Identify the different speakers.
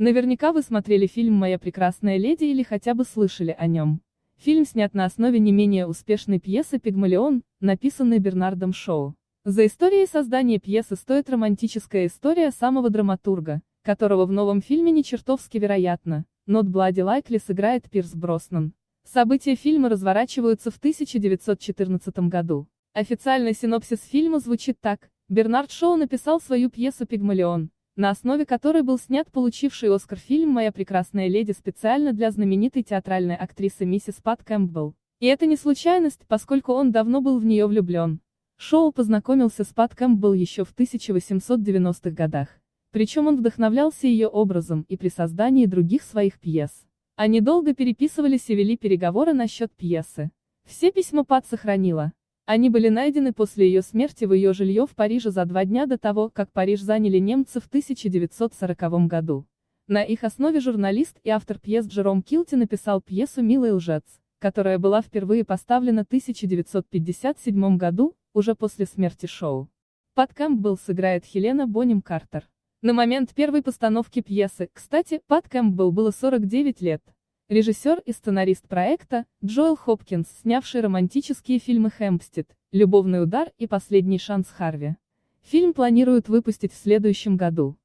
Speaker 1: Наверняка вы смотрели фильм «Моя прекрасная леди» или хотя бы слышали о нем. Фильм снят на основе не менее успешной пьесы «Пигмалион», написанной Бернардом Шоу. За историей создания пьесы стоит романтическая история самого драматурга, которого в новом фильме не чертовски вероятно, Not Bloody Likely сыграет Пирс Броснан. События фильма разворачиваются в 1914 году. Официальный синопсис фильма звучит так. Бернард Шоу написал свою пьесу «Пигмалион», на основе которой был снят получивший Оскар фильм «Моя прекрасная леди» специально для знаменитой театральной актрисы миссис Пат Кэмпбелл. И это не случайность, поскольку он давно был в нее влюблен. Шоу познакомился с Пат Кэмпбелл еще в 1890-х годах. Причем он вдохновлялся ее образом и при создании других своих пьес. Они долго переписывались и вели переговоры насчет пьесы. Все письма Пат сохранила. Они были найдены после ее смерти в ее жилье в Париже за два дня до того, как Париж заняли немцы в 1940 году. На их основе журналист и автор пьес Джером Килти написал пьесу «Милый лжец», которая была впервые поставлена в 1957 году, уже после смерти Шоу. Пат Кэмпбелл сыграет Хелена Бонем Картер. На момент первой постановки пьесы, кстати, Пат Кэмпбелл было 49 лет. Режиссер и сценарист проекта, Джоэл Хопкинс, снявший романтические фильмы «Хэмпстед», «Любовный удар» и «Последний шанс Харви». Фильм планируют выпустить в следующем году.